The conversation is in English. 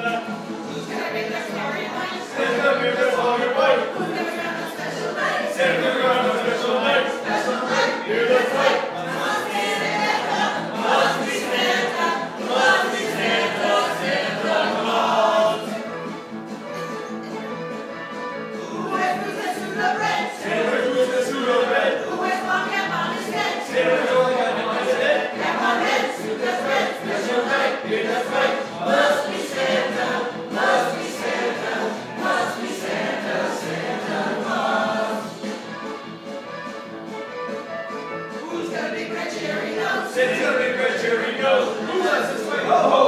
It's the storyline. Since every creature knows, who way?